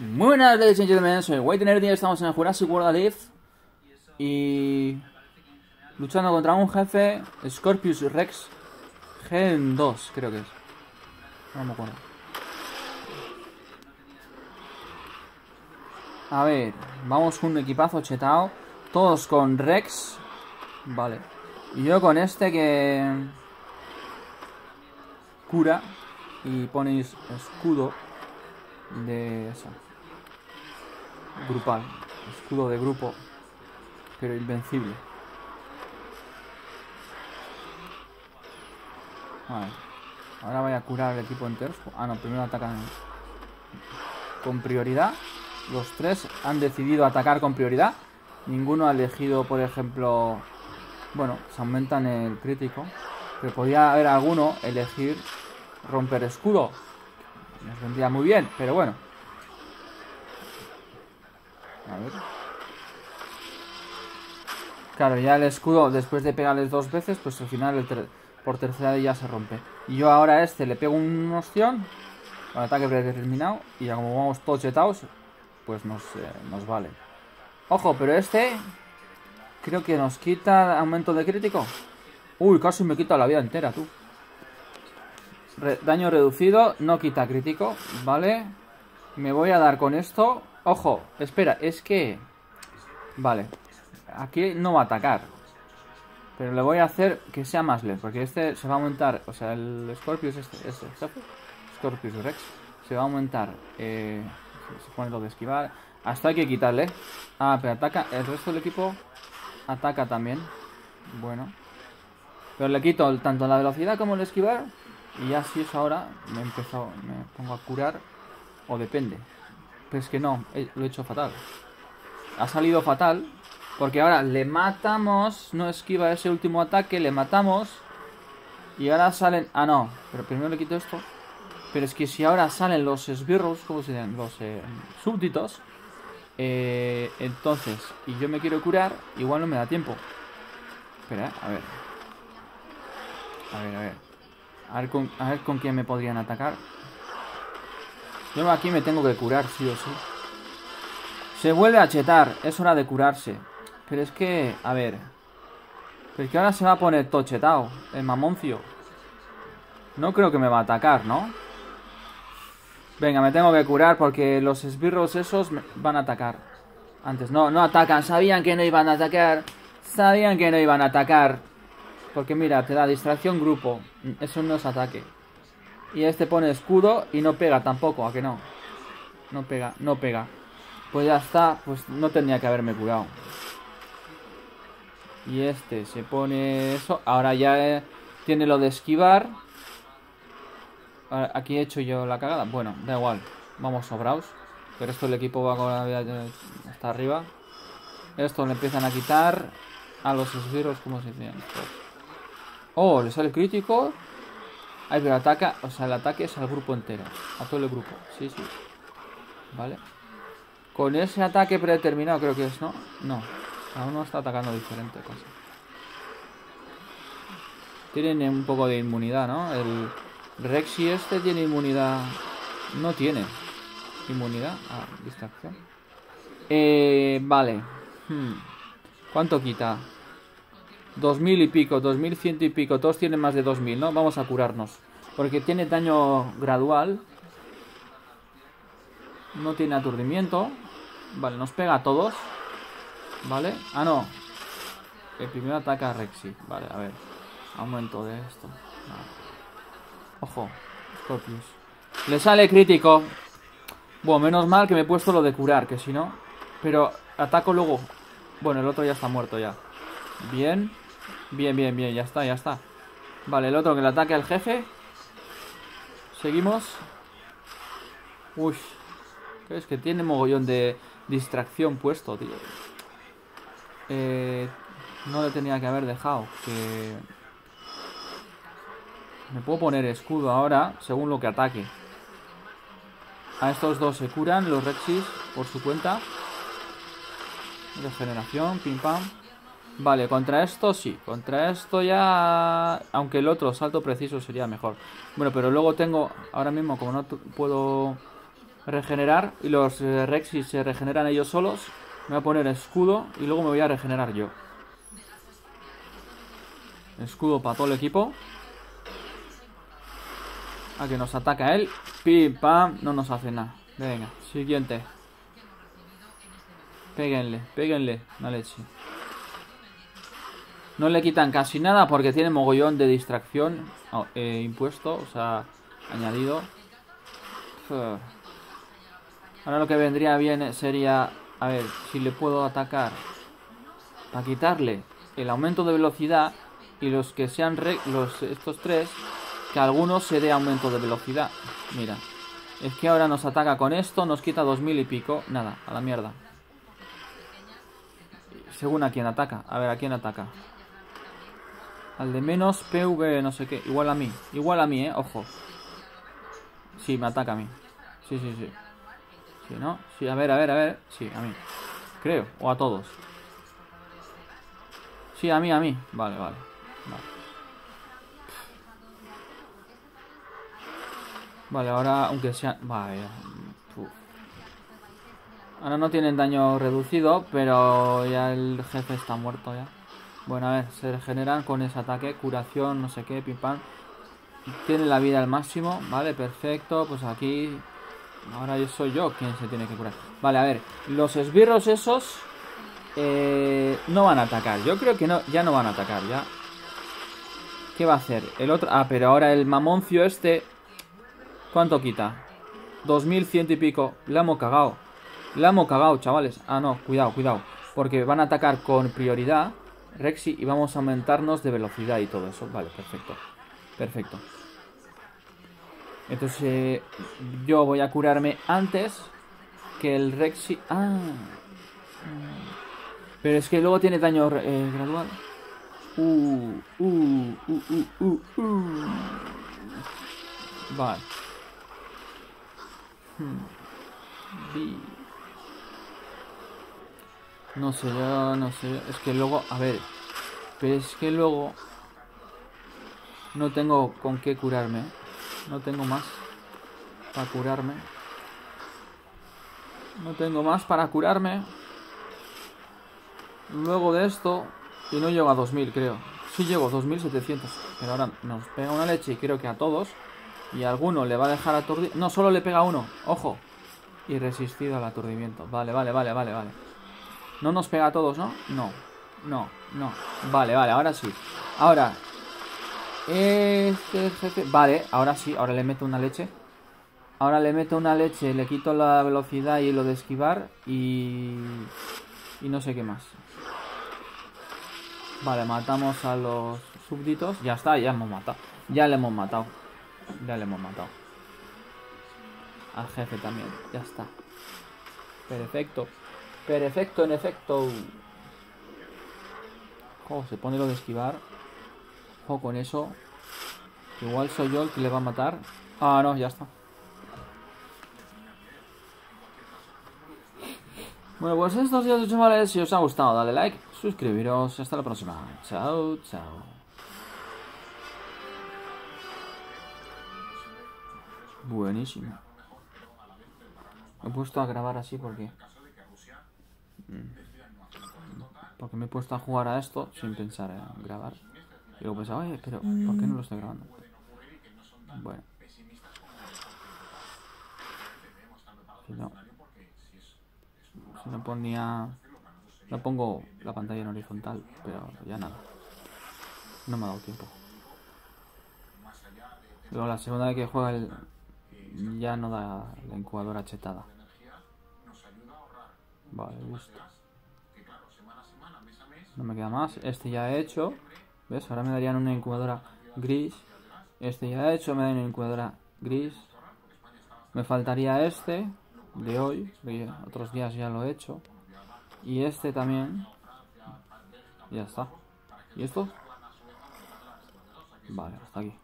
Muy buenas, ladies and gentlemen, soy White Nerd y estamos en el Jurassic World Alive y luchando contra un jefe Scorpius Rex Gen 2, creo que es. No me acuerdo. A ver, vamos con un equipazo chetado, todos con Rex, vale. Y yo con este que cura y ponéis escudo de esa grupal, escudo de grupo, pero invencible. Vale. Ahora voy a curar el equipo entero. Ah, no, primero atacan con prioridad. Los tres han decidido atacar con prioridad. Ninguno ha elegido, por ejemplo... Bueno, se aumentan el crítico. Pero podría haber alguno elegir romper escudo. Nos vendría muy bien, pero bueno. A ver. Claro, ya el escudo, después de pegarles dos veces, pues al final por tercera ya se rompe. Y yo ahora a este le pego una opción, con ataque predeterminado, y ya como vamos todos chetados, pues nos, eh, nos vale. Ojo, pero este creo que nos quita aumento de crítico. Uy, casi me quita la vida entera, tú. daño reducido, no quita crítico, ¿vale? Me voy a dar con esto Ojo, espera, es que... Vale. Aquí no va a atacar. Pero le voy a hacer que sea más lento. Porque este se va a aumentar... O sea, el Scorpius este... este Scorpius Rex. Se va a aumentar... Eh, se pone lo de esquivar. Hasta hay que quitarle. Ah, pero ataca... El resto del equipo ataca también. Bueno. Pero le quito tanto la velocidad como el esquivar. Y así es ahora. Me empezado... Me pongo a curar. O depende. Pero es que no, eh, lo he hecho fatal. Ha salido fatal. Porque ahora le matamos. No esquiva ese último ataque. Le matamos. Y ahora salen... Ah, no. Pero primero le quito esto. Pero es que si ahora salen los esbirros, ¿cómo se llaman? Los eh, súbditos. Eh, entonces, y yo me quiero curar, igual no me da tiempo. Espera, a ver. A ver, a ver. A ver con, a ver con quién me podrían atacar. Yo aquí me tengo que curar, sí o sí. Se vuelve a chetar. Es hora de curarse. Pero es que... A ver. Pero es que ahora se va a poner todo chetado. El mamoncio. No creo que me va a atacar, ¿no? Venga, me tengo que curar porque los esbirros esos van a atacar. Antes, no, no atacan. Sabían que no iban a atacar. Sabían que no iban a atacar. Porque mira, te da distracción grupo. Eso no es ataque. Y este pone escudo y no pega tampoco, ¿a que no? No pega, no pega. Pues ya está, pues no tenía que haberme curado. Y este se pone eso. Ahora ya eh, tiene lo de esquivar. Aquí he hecho yo la cagada. Bueno, da igual. Vamos sobraos. Pero esto el equipo va con la vida hasta arriba. Esto le empiezan a quitar a los esbirros, ¿cómo se dice? Oh, le sale crítico. Ay, pero ataca, o sea, el ataque es al grupo entero. A todo el grupo. Sí, sí. Vale. Con ese ataque predeterminado creo que es, ¿no? No. Cada uno está atacando diferente cosa. Tienen un poco de inmunidad, ¿no? El Rexy este tiene inmunidad. No tiene. Inmunidad. Ah, distracción. Eh, vale. Hmm. ¿Cuánto quita? 2000 y pico, 2100 y pico, todos tienen más de 2000, ¿no? Vamos a curarnos. Porque tiene daño gradual. No tiene aturdimiento. Vale, nos pega a todos. ¿Vale? Ah, no. El primero ataca a Rexy. Vale, a ver. Aumento de esto. Ojo. Scorpius. Le sale crítico. Bueno, menos mal que me he puesto lo de curar, que si no... Pero ataco luego... Bueno, el otro ya está muerto ya. Bien. Bien, bien, bien, ya está, ya está. Vale, el otro que le ataque al jefe. Seguimos. Uy. Es que tiene mogollón de distracción puesto, tío. Eh, no le tenía que haber dejado. Que... Me puedo poner escudo ahora, según lo que ataque. A estos dos se curan los Rexis por su cuenta. Regeneración, pim pam. Vale, contra esto sí. Contra esto ya... Aunque el otro salto preciso sería mejor. Bueno, pero luego tengo... Ahora mismo, como no puedo regenerar y los eh, Rexis se regeneran ellos solos. Me voy a poner escudo y luego me voy a regenerar yo. Escudo para todo el equipo. A que nos ataca él. Pim, pam. No nos hace nada. Venga, siguiente. Péguenle, péguenle. Una leche. No le quitan casi nada porque tiene mogollón de distracción oh, eh, impuesto, o sea, añadido. Ahora lo que vendría bien sería, a ver, si le puedo atacar para quitarle el aumento de velocidad y los que sean los estos tres que algunos se dé aumento de velocidad. Mira, es que ahora nos ataca con esto, nos quita dos mil y pico, nada, a la mierda. Según a quién ataca, a ver a quién ataca. Al de menos PV no sé qué, igual a mí, igual a mí, eh, ojo. Sí, me ataca a mí. Sí, sí, sí. Sí, ¿no? Sí, a ver, a ver, a ver. Sí, a mí. Creo. O a todos. Sí, a mí, a mí. Vale, vale. Vale, vale ahora, aunque sea... Vale. Ahora no tienen daño reducido, pero ya el jefe está muerto ya. Bueno, a ver, se regeneran con ese ataque, curación, no sé qué, pim pam. Tiene la vida al máximo, vale, perfecto. Pues aquí Ahora soy yo quien se tiene que curar. Vale, a ver. Los esbirros esos eh, no van a atacar. Yo creo que no, ya no van a atacar, ya. ¿Qué va a hacer? El otro... Ah, pero ahora el mamoncio este... ¿Cuánto quita? 2100 y pico. La hemos cagado. La hemos cagado, chavales. Ah, no, cuidado, cuidado. Porque van a atacar con prioridad Rexy y vamos a aumentarnos de velocidad y todo eso. Vale, perfecto. Perfecto. Entonces yo voy a curarme antes que el Rexy... Ah. Pero es que luego tiene daño eh, gradual. Uh, uh, uh, uh, uh, uh. Vale. Hmm. No sé, yo no sé. Es que luego, a ver. Pero es que luego no tengo con qué curarme. No tengo más para curarme. No tengo más para curarme. Luego de esto, y no llego a 2000, creo. Sí llego a 2700. Pero ahora nos pega una leche y creo que a todos. Y a alguno le va a dejar aturdir. No, solo le pega a uno. Ojo. Y resistido al aturdimiento. Vale, vale, vale, vale, vale. No nos pega a todos, ¿no? No. No, no. Vale, vale, ahora sí. Ahora, este jefe... Vale, ahora sí, ahora le meto una leche. Ahora le meto una leche, le quito la velocidad y lo de esquivar y... Y no sé qué más. Vale, matamos a los súbditos. Ya está, ya hemos matado. Ya le hemos matado. Ya le hemos matado. Al jefe también, ya está. Perfecto. Perfecto, en efecto. Oh, se pone lo de esquivar con eso. Igual soy yo el que le va a matar. Ah, no, ya está. Bueno, pues estos días, chavales, si os ha gustado, dale like, suscribiros. Hasta la próxima. Chao, chao. Buenísimo. Me he puesto a grabar así porque... Mm, porque me he puesto a jugar a esto sin pensar en grabar. Y luego pensaba, oye, pero ¿por qué no lo estoy grabando? Bueno. Si no, si no ponía... No pongo la pantalla en horizontal, pero ya nada. No me ha dado tiempo. Luego la segunda vez que juega el... Ya no da la incubadora chetada. Vale, listo. No me queda más. Este ya he hecho. ¿Ves? Ahora me darían una incubadora gris. Este ya he hecho, me dan una incubadora gris. Me faltaría este de hoy, otros días ya lo he hecho. Y este también. Ya está. ¿Y esto? Vale, hasta aquí.